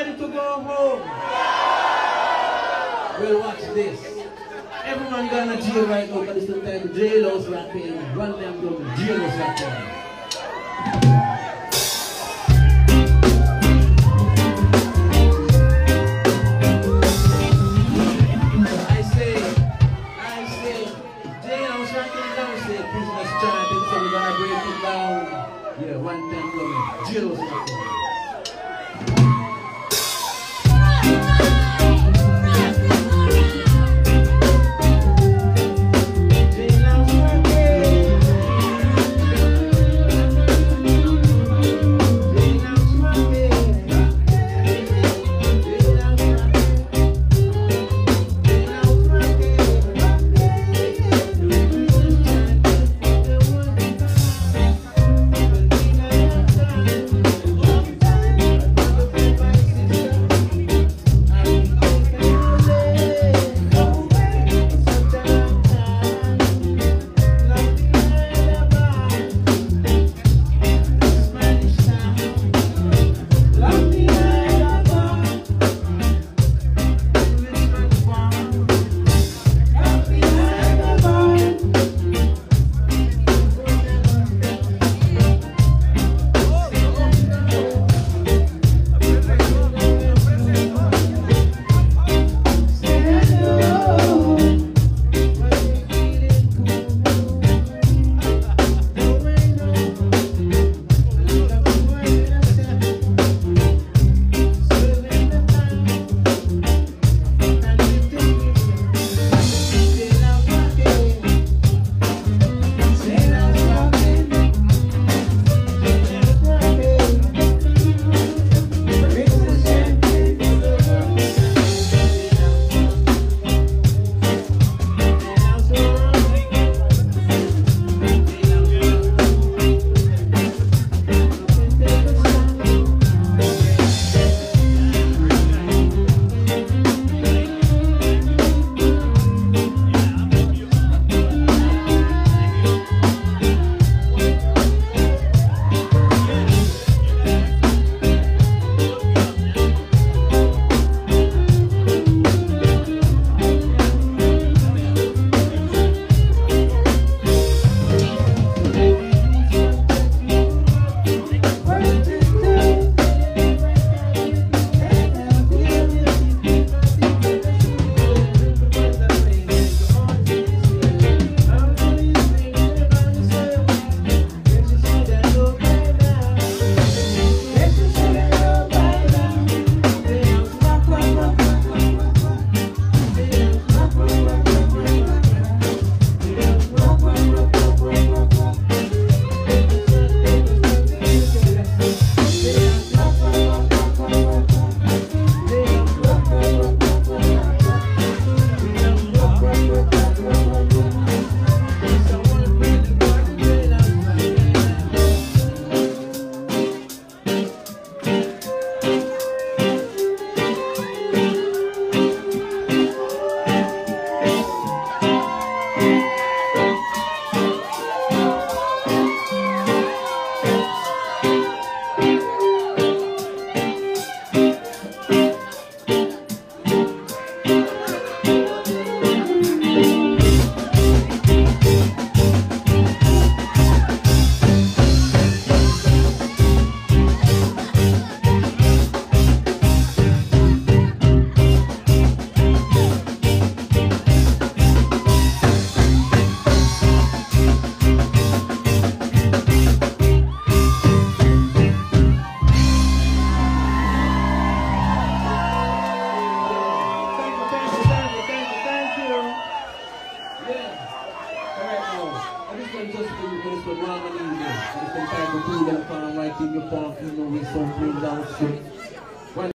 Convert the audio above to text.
ready to go home. Well, watch this. Everyone gonna jail right now but it's the time jailhouse rapping. Run them down, jailhouse rapping.